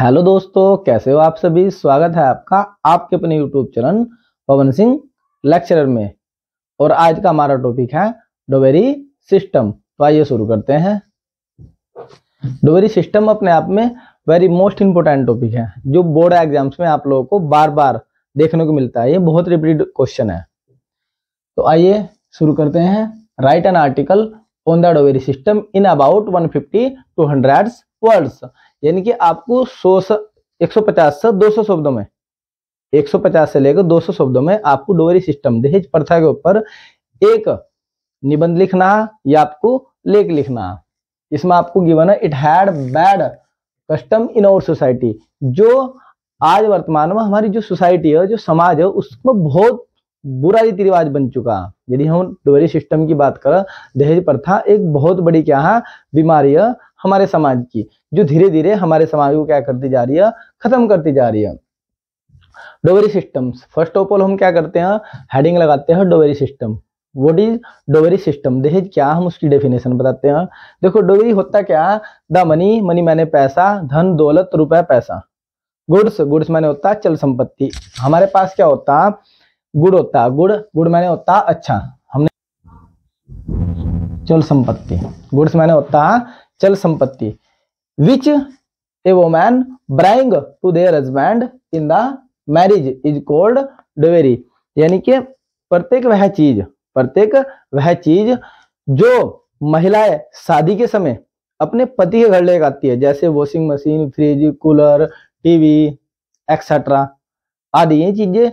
Hello दोस्तों, कैसे हो आप सभी? स्वागत है आपका आपके अपने YouTube channel Pawan Singh lecturer में। और आज का हमारा टॉपिक है डोवेरी सिस्टम तो आइए शुरू करते हैं। डोवेरी सिस्टम अपने आप में वेरी मोस्ट इंपोर्टेंट टॉपिक है, जो बोर्ड एग्ज़ाम्स में आप लोगों को बार बार देखने को मिलता है। ये बहुत रिपीटेड क्वेश्चन है। तो आइए शुरू करते हैं। Write an article on the dowry system in about 150 two hundred words यानी कि आपको सौ एक सौ पचास से दो सौ शब्दों में, एक सौ पचास से लेकर दो सौ शब्दों में आपको डोवरी सिस्टम दहेज प्रथा के ऊपर एक निबंध लिखना, या आपको लेख लिखना। इसमें आपको गिवन है it had bad custom in our society जो आज वर्तमान में हमारी जो सोसाइटी है, जो समाज है, उसमें बहुत बुरा रीति रिवाज बन चुका। यदि हम डोरी सिस्टम की बात करें, दहेज प्रथा एक बहुत बड़ी क्या है, बीमारी है हमारे समाज की, जो धीरे धीरे हमारे समाज को क्या करती जा रही है, खत्म करती जा रही है। Dowry system first of all हम क्या करते हैं हेडिंग लगाते हैं dowry system. What is dowry system? दहेज क्या हम उसकी डेफिनेशन बताते हैं। देखो डोवरी होता क्या, द मनी मनी मैंने पैसा, धन, दौलत रुपया पैसा। गुड्स गुड्स मैंने होता चल संपत्ति। हमारे पास क्या होता, गुड़ होता। गुड़ गुड़ मैंने होता अच्छा। हमने चल संपत्ति। गुड्स मैंने होता चल संपत्ति। Which a woman bring to their husband in the marriage is called dowry यानी कि प्रत्येक वह चीज़, प्रत्येक वह चीज़ जो महिलाएँ शादी के समय अपने पति के घर लेकर आती है, जैसे washing machine fridge cooler TV etcetera आदि, ये चीज़ें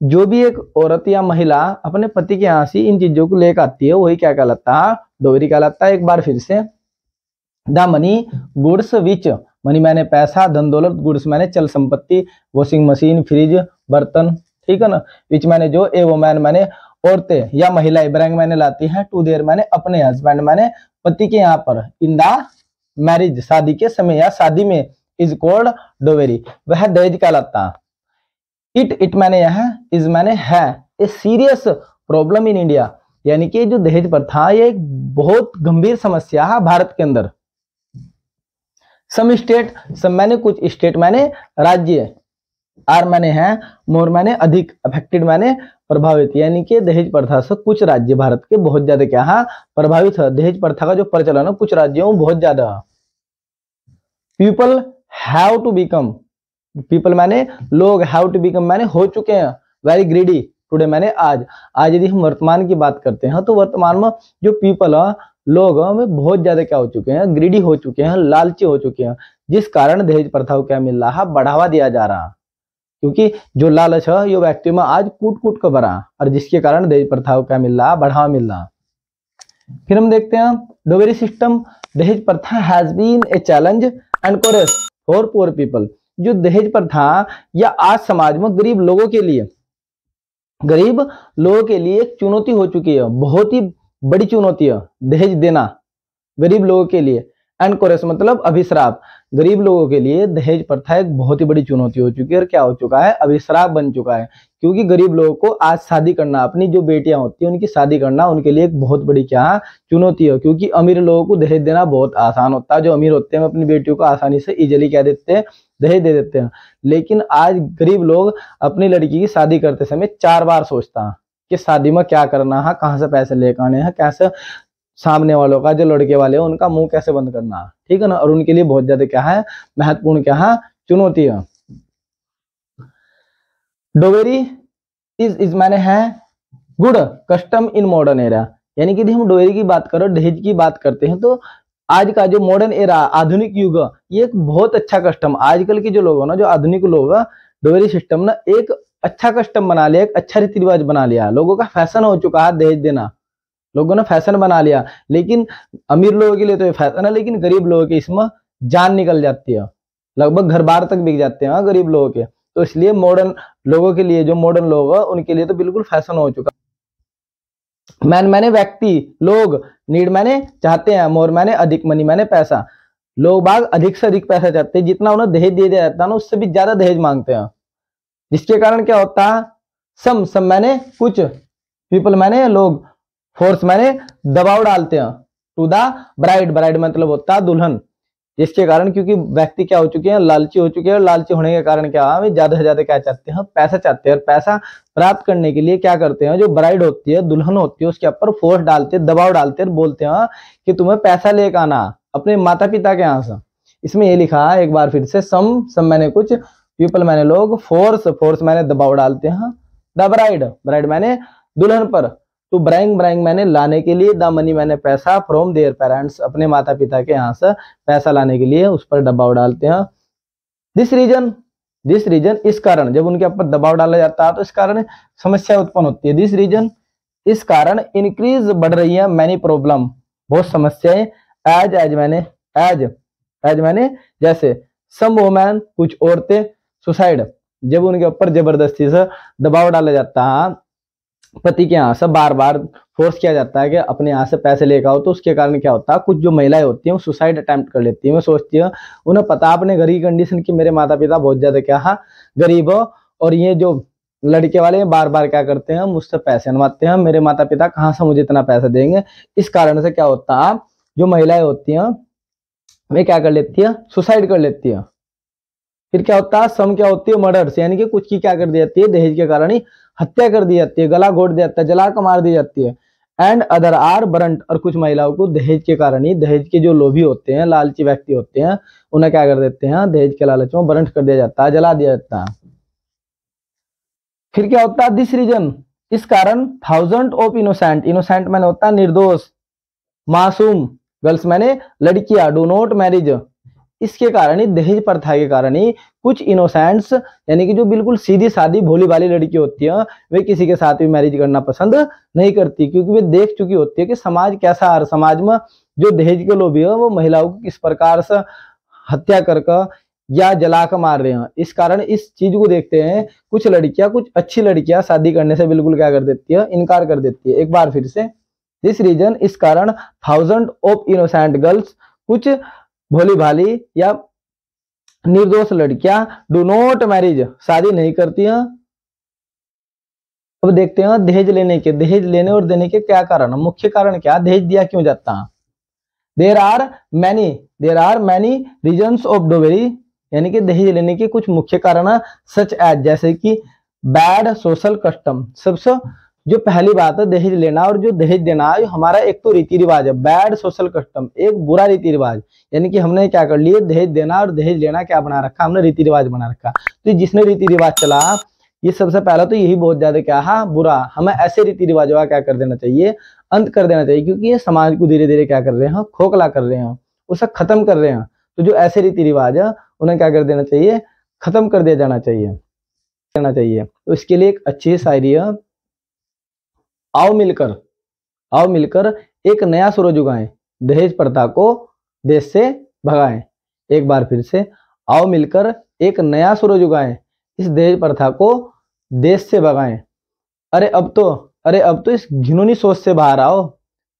जो भी एक औरत या महिला अपने पति के यहाँ से इन चीज़ों को लेकर आती है, वही क्या कहलाता है? डोवरी कहलाता है, एक बार फिर से। The money goods which. Money मैंने पैसा, धन दौलत, गुड्स मैंने चल संपत्ति वॉशिंग मशीन फ्रिज बर्तन, ठीक है ना? विच मैंने जो, ए वो मैन मैंने औरतें या महिलाएँ ब्रैंग मैंने लाती हैं, टू देर मैंने अपने हस्बैंड मैंने, पति के यहाँ पर इन द मैरिज शादी के समय या शादी में इज़ कोल्ड डोवेरी वह दहेज कहलाता। इट इट मैंने यह इज़ मैंने है। A serious problem in India यानी कि जो दहेज प्रथा ये एक बहुत गंभीर समस्या है भारत के अंदर। सम स्टेट सम मैंने कुछ स्टेट मैंने, राज्य आर मैंने है, मोर मैंने, अधिक अफेक्टेड मैंने, प्रभावित। यानी कि दहेज प्रथा से कुछ राज्य भारत के बहुत ज़्यादा क्या है, प्रभावित है। दहेज प्रथा का जो प्रचलन है, कुछ राज्यों में बहुत ज़्यादा people have to become people मैंने, लोग हैव टू बिकम मैंने हो चुके हैं। वेरी ग्रीडी टुडे मैंने आज। आज यदि हम वर्तमान की बात करते हैं तो वर्तमान में जो पीपल लोग में बहुत ज़्यादा क्या हो चुके हैं ग्रीडी हो चुके हैं, लालची हो चुके हैं। जिस कारण दहेज प्रथा को क्या मिल रहा बढ़ावा दिया जा रहा क्योंकि जो लालच है, ये व्यक्ति में आज कूट कूट कर भरा और जिसके कारण दहेज प्रथा को क्या मिल रहा बढ़ावा मिल रहा फिर हम देखते हैं डोवेरी सिस्टम दहेज प्रथा has been a challenge and for poor people जो दहेज प्रथा या आज समाज में गरीब लोगों के लिए, गरीब लोगों के लिए एक चुनौती हो चुकी है। बहुत ही बड़ी चुनौती है। दहेज देना गरीब लोगों के लिए। एंड कोरेस मतलब अभिश्राप। गरीब लोगों के लिए दहेज प्रथा एक बहुत ही बड़ी चुनौती हो चुकी है और क्या हो चुका है? अभिश्राप बन चुका है। क्योंकि गरीब लोगों को आज शादी करना, अपनी जो बेटियाँ होती हैं, उनकी शादी करना उनके लिए एक बहुत बड़ी क्या चुनौती है। क्योंकि अमीर लोगों को दहेज देना बहुत आसान होता है। जो अमीर होते हैं अपनी बेटियों को आसानी से इजिली क्या देते हैं, दहेज दे देते हैं। लेकिन आज गरीब लोग अपनी लड़की की शादी करते समय चार बार सोचता है। कि शादी में क्या करना है, कहाँ से पैसे लेकर आने हैं, कैसे सामने वालों का, जो लड़के वाले हैं, उनका मुँह कैसे बंद करना है, ठीक है ना? और उनके लिए बहुत ज़्यादा क्या है, महत्वपूर्ण क्या है, चुनौती है। डोवेरी इज़ इज़ मैंने है good, custom in modern era. यानी कि हम डोवेरी की बात करो, दहेज की बात करते हैं तो आज का जो मॉडर्न एरा, आधुनिक युग, ये एक बहुत अच्छा कस्टम। आजकल के जो लोग ना, जो आधुनिक लोग डोवेरी सिस्टम ना एक अच्छा कस्टम बना लिया एक अच्छा रीति रिवाज बना लिया। लोगों का फ़ैशन हो चुका है दहेज देना। लोगों ने फ़ैशन बना लिया। लेकिन अमीर लोगों के लिए तो ये फ़ैशन है लेकिन गरीब लोगों के इसमें जान निकल जाती है। लगभग घर बार तक बिक जाते हैं हाँ, गरीब लोगों के। तो इसलिए मॉडर्न लोगों के लिए जो मॉडर्न लोग हैं उनके लिए तो बिल्कुल फ़ैशन हो चुका मैन मैंने व्यक्ति लोग नीड मैंने चाहते हैं मोर मैंने अधिक मनी मैंने पैसा। लोग बाग अधिक से अधिक पैसा चाहते हैं जितना उन्हें दहेज दिया जाता है ना उससे भी ज़्यादा दहेज मांगते हैं। जिसके कारण क्या होता? सम सम मैंने कुछ पीपल मैंने, लोग फोर्स मैंने दबाव डालते हैं। टू द ब्राइड ब्राइड मतलब होता है दुल्हन। जिसके कारण क्योंकि व्यक्ति क्या हो चुके हैं? लालची हो चुके हैं और लालची होने के कारण क्या? है ज़्यादा से ज़्यादा क्या चाहते हैं? पैसा चाहते हैं। और पैसा प्राप्त करने के लिए क्या करते हैं? जो ब्राइड होती है, दुल्हन होती है, उसके ऊपर फोर्स डालते हैं, दबाव डालते हैं बोलते हैं कि तुम्हें पैसा लेकर आना। अपने माता पिता के यहाँ से। इसमें ये लिखा एक बार फिर से, सम सम मैंने कुछ पीपल मैंने लोग फोर्स फोर्स मैंने दबाव डालते हैं। द ब्राइड ब्राइड मैंने दुल्हन पर। तो ब्रैंग ब्रैंग मैंने लाने के लिए द मनी मैंने पैसा फ्रॉम देयर पेरेंट्स अपने माता पिता के यहाँ से पैसा लाने के लिए उस पर दबाव डालते हैं। दिस रीजन दिस रीजन इस कारण, जब उनके ऊपर दबाव डाला जाता है तो इस कारण समस्या उत्पन्न होती है। दिस रीजन इस कारण इंक्रीज बढ़ रही है मैनी प्रॉब्लम बहुत समस्याएँ। एज एज मैंने एज एज मैंने जैसे सम वोमैन कुछ औरतें सुसाइड, जब उनके ऊपर ज़बरदस्ती से दबाव डाला जाता है, पति के यहाँ से बार बार फोर्स किया जाता है कि अपने यहाँ से पैसे लेकर आओ तो उसके कारण क्या होता है, कुछ जो महिलाएँ होती हैं, वो सुसाइड अटेम्प्ट कर लेती हैं। वो सोचती है, उन्हें पता अपने घर की कंडीशन की मेरे माता पिता बहुत ज़्यादा क्या है, गरीब हो, और ये जो लड़के वाले बार बार क्या करते हैं, मुझसे पैसे बनवाते हैं, मेरे माता पिता कहाँ से मुझे इतना पैसा देंगे? इस कारण से क्या होता है, जो महिलाएँ होती हैं, वे क्या कर लेती है सुसाइड कर लेती है। फिर क्या होता है? सम क्या होती है? मर्डर्स, यानी कि कुछ की क्या कर दी जाती है? दहेज के कारण ही हत्या कर दी जाती है, गला घोट दिया जाता है, जला कर मार दी जाती है। एंड अदर आर बरंट और कुछ महिलाओं को दहेज के कारण ही, दहेज के जो लोभी होते हैं, लालची व्यक्ति होते हैं, उन्हें क्या कर देते हैं? दहेज के लालच में बरंट कर दिया जाता है, जला दिया जाता है। फिर क्या होता है? दिस रीजन इस कारण थाउज़ेंड ऑफ़ इनोसेंट इनोसेंट मैंने होता निर्दोष, मासूम गर्ल्स मैंने लड़कियाँ डू नॉट मैरिज इसके कारण ही, दहेज प्रथा के कारण ही कुछ इनोसेंट्स यानी कि जो बिल्कुल सीधी सादी भोली भाली लड़की होती है, वे किसी के साथ भी मैरिज करना पसंद नहीं करती, क्योंकि वे देख चुकी होती है कि समाज कैसा है। समाज में जो दहेज के लोभी है, वो महिलाओं को किस प्रकार से हत्या कर या जला कर मार रहे हैं। इस कारण इस चीज़ को देखते हैं, कुछ लड़कियाँ, कुछ अच्छी लड़कियाँ शादी करने से बिल्कुल क्या कर देती है, इनकार कर देती है। एक बार फिर से दिस रीजन इस कारण थाउज़ेंड ऑफ़ इनोसेंट गर्ल्स कुछ भोली भाली या निर्दोष लड़कियाँ डू नॉट मैरिज शादी नहीं करती हैं। अब देखते हैं दहेज लेने के, दहेज लेने और देने के क्या कारण मुख्य कारण क्या? दहेज दिया क्यों जाता है? There are many there are many reason of dowry यानी कि दहेज लेने के कुछ मुख्य कारण सच एज जैसे कि बैड सोशल कस्टम सबसे जो पहली बात है, दहेज लेना और जो दहेज देना है हमारा एक तो रीति रिवाज है। बैड सोशल कस्टम एक बुरा रीति रिवाज यानी कि हमने क्या कर लिया दहेज देना और दहेज लेना क्या बना रखा? हमने रीति रिवाज बना रखा। तो जिसने रीति रिवाज चला, ये सबसे पहला तो यही बहुत ज़्यादा क्या? है, बुरा। हमें ऐसे रीति रिवाजों का क्या कर देना चाहिए? अंत कर देना चाहिए, क्योंकि ये समाज को धीरे धीरे क्या कर रहे हैं? खोखला कर रहे हैं। उसे खत्म कर रहे हैं। तो जो ऐसे रीति रिवाज है, उन्हें क्या कर देना चाहिए? खत्म कर दिया जाना चाहिए। करना चाहिए। तो इसके लिए एक अच्छी शायरी है आओ मिलकर आओ मिलकर एक नया सूरज उगाएँ, दहेज प्रथा को देश से भगाएँ। एक बार फिर से, आओ मिलकर एक नया सूरज उगाएँ, इस दहेज प्रथा को देश से भगाएँ। अरे अब तो अरे अब तो इस घिनौनी सोच से बाहर आओ।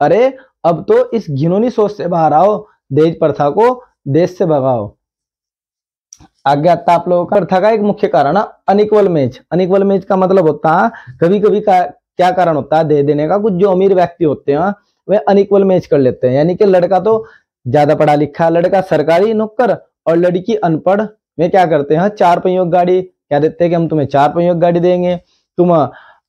अरे अब तो इस घिनौनी सोच से बाहर आओ, दहेज प्रथा को देश से भगाओ। आगे आप लोगों का प्रथा का एक मुख्य कारण अनिक्वल मैच अनिक्वल मैच का मतलब होता है कभी कभी का क्या कारण होता है? दे देने का। कुछ जो अमीर व्यक्ति होते हैं, वे अनइक्वल मैच कर लेते हैं। यानी कि लड़का तो ज़्यादा पढ़ा लिखा लड़का सरकारी नौकर और लड़की अनपढ़। वे क्या करते हैं? चार पहियों गाड़ी, क्या देते हैं कि हम तुम्हें चार पहियों गाड़ी देंगे। तुम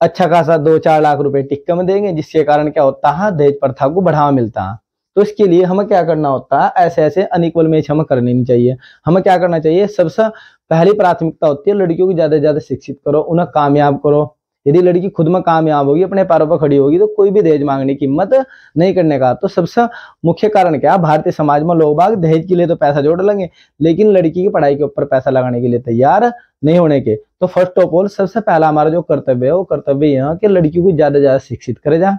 अच्छा खासा दो चार लाख रुपए टिक्का में देंगे, जिसके कारण क्या होता है? दहेज प्रथा को बढ़ावा मिलता है। तो इसके लिए हमें क्या करना होता है? ऐसे ऐसे अनइक्वल मैच हमें करनी नहीं चाहिए। हमें क्या करना चाहिए? सबसे पहली प्राथमिकता होती है, लड़कियों को ज़्यादा से ज़्यादा शिक्षित करो, उन्हें कामयाब करो। यदि लड़की खुद में कामयाब होगी, अपने पैरों पर खड़ी होगी तो कोई भी दहेज मांगने की हिम्मत नहीं करने का। तो सबसे मुख्य कारण क्या? भारतीय समाज में लोग बाग दहेज के लिए तो पैसा जोड़ लेंगे, लेकिन लड़की की पढ़ाई के ऊपर पैसा लगाने के लिए तैयार नहीं होने के। तो फ़र्स्ट ऑफ़ ऑल सबसे पहला हमारा जो कर्तव्य है, वो कर्तव्य यह कि लड़की को ज़्यादा ज़्यादा शिक्षित करे जा,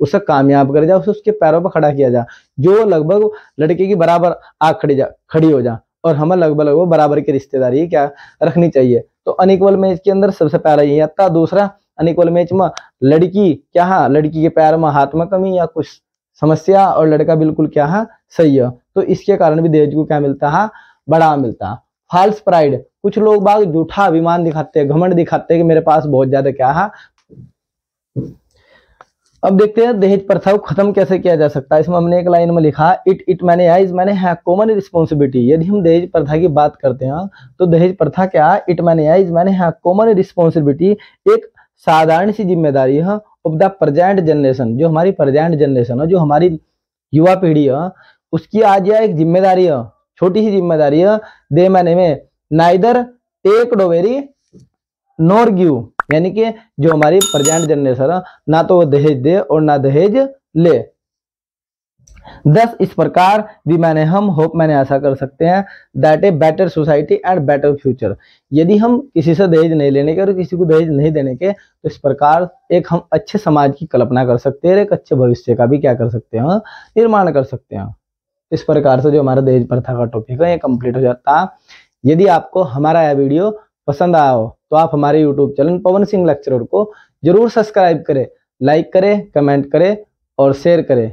उसे कामयाब करे जा, उसे उसके पैरों पर खड़ा किया जा, जो लगभग लड़के की बराबर आग खड़ी जा, खड़ी हो जा, और हमें लगभग लगभग बराबर की रिश्तेदारी क्या रखनी चाहिए। तो अनिक्वल में इसके अंदर सबसे पहला यही आता, दूसरा अनिक्वल मैच में लड़की क्या है, लड़की के पैर में हाथ में कमी या कुछ समस्या और लड़का बिल्कुल क्या है, सही है। तो इसके कारण भी दहेज को क्या मिलता है, बड़ा मिलता। है फॉल्स प्राइड कुछ लोग बाग झूठा अभिमान दिखाते हैं, घमंड दिखाते हैं कि मेरे पास बहुत ज़्यादा क्या है। अब देखते हैं दहेज प्रथा को खत्म कैसे किया जा सकता है। इसमें हमने एक लाइन में लिखा इट इट मैंने आइज़ मैंने है कॉमन रिस्पॉन्सिबिलिटी यदि हम दहेज प्रथा की बात करते हैं तो दहेज प्रथा क्या इट मैंने आइज़ मैंने है कॉमन रिस्पॉन्सिबिलिटी एक साधारण सी ज़िम्मेदारी है ऑफ़ द प्रजेंट जनरेशन जो हमारी प्रजेंट जनरेशन है, जो हमारी युवा पीढ़ी है, उसकी आज यह एक ज़िम्मेदारी है, छोटी सी ज़िम्मेदारी है, दे मैने में neither take dowry nor give यानी कि जो हमारी प्रजेंट जनरेशन है, ना तो वो दहेज दे और ना दहेज ले। दस इस प्रकार भी मैंने हम होप मैंने ऐसा कर सकते हैं that a better society and better future यदि हम किसी से दहेज नहीं लेने के और किसी को दहेज नहीं देने के तो इस प्रकार एक हम अच्छे समाज की कल्पना कर सकते हैं एक अच्छे भविष्य का भी क्या कर सकते हैं, निर्माण कर सकते हैं। इस प्रकार से जो हमारा दहेज प्रथा का टॉपिक है, ये कंप्लीट हो जाता। यदि आपको हमारा यह वीडियो पसंद आया हो तो आप हमारे YouTube channel Pawan Singh lecturer को ज़रूर सब्सक्राइब करें लाइक करें कमेंट करें और शेयर करें।